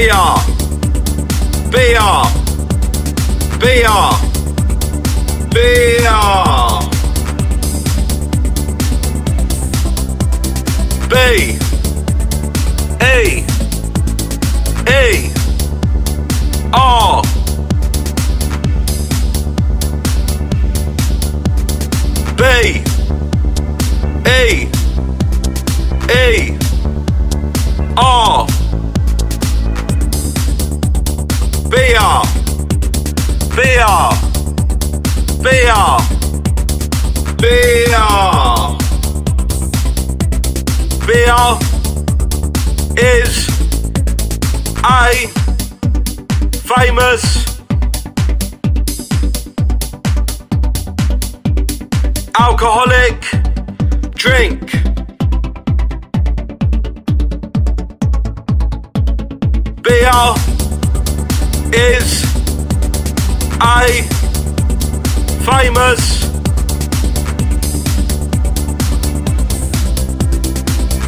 BR, BR, BR, BR, BR, BR, BR is a famous alcoholic drink. Beer is a famous.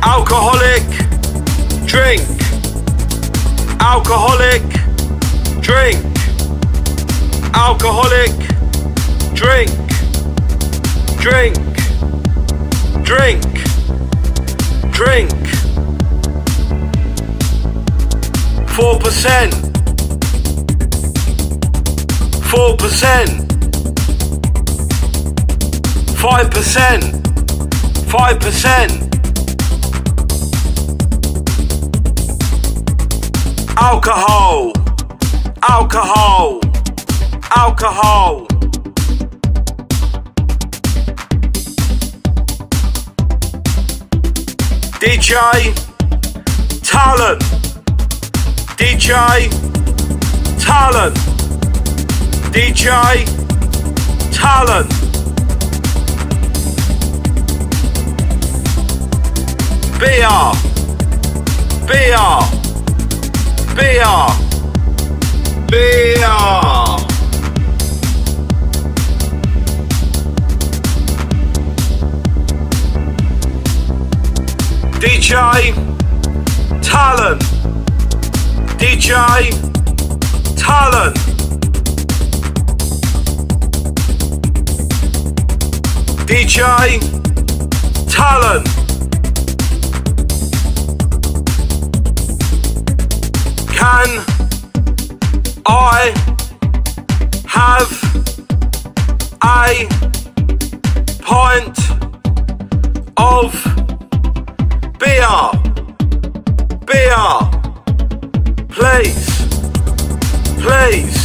Alcoholic drink. Alcoholic drink. Alcoholic drink. Drink. Drink. Drink. 4% 4% Five percent. Five percent. Alcohol. Alcohol. Alcohol. DJ Talent. DJ Talent. DJ Talent. BR. BR. BR. BR. DJ Talent. DJ Talent. DJ Talent. Can I have a pint of beer? Beer. Please. Please.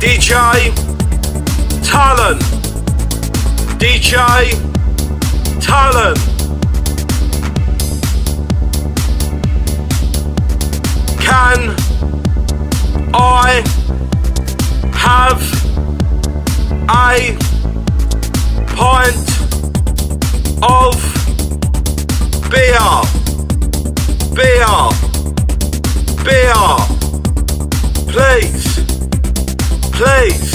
DJ Talent. DJ Talent. Can I have a pint of beer? Beer. Beer. Please. Please.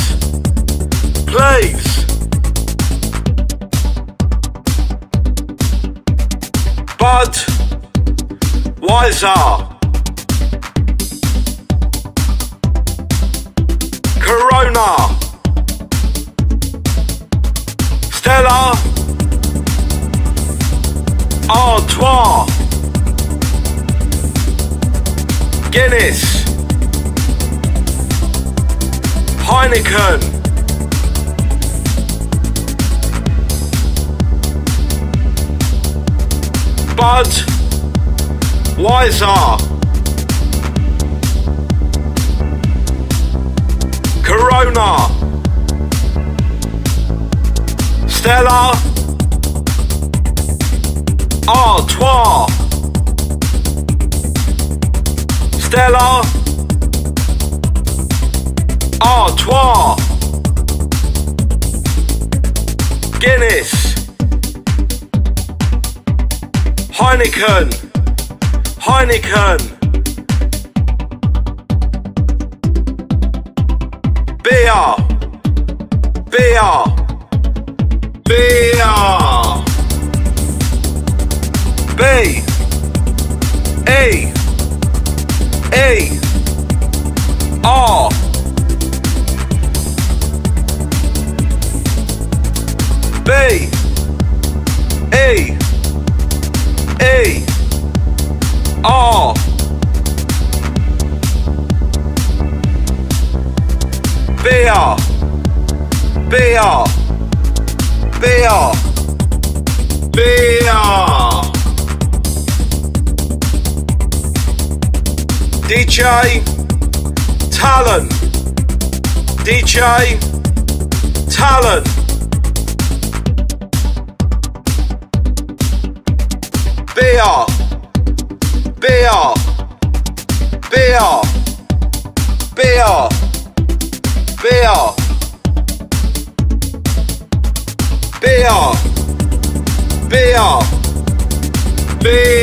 Please. Bud Weiser. Corona. Stella Artois. Guinness. Heineken. Bud Weiser. Corona. Stella Artois. Stella Artois. Guinness. Heineken. Heineken. Beer. Beer. Beer. B. A. A. BR. BR. BR. DJ Talent. DJ Talent. BR. BR. BR. BR. BR. Be off. Be off. Be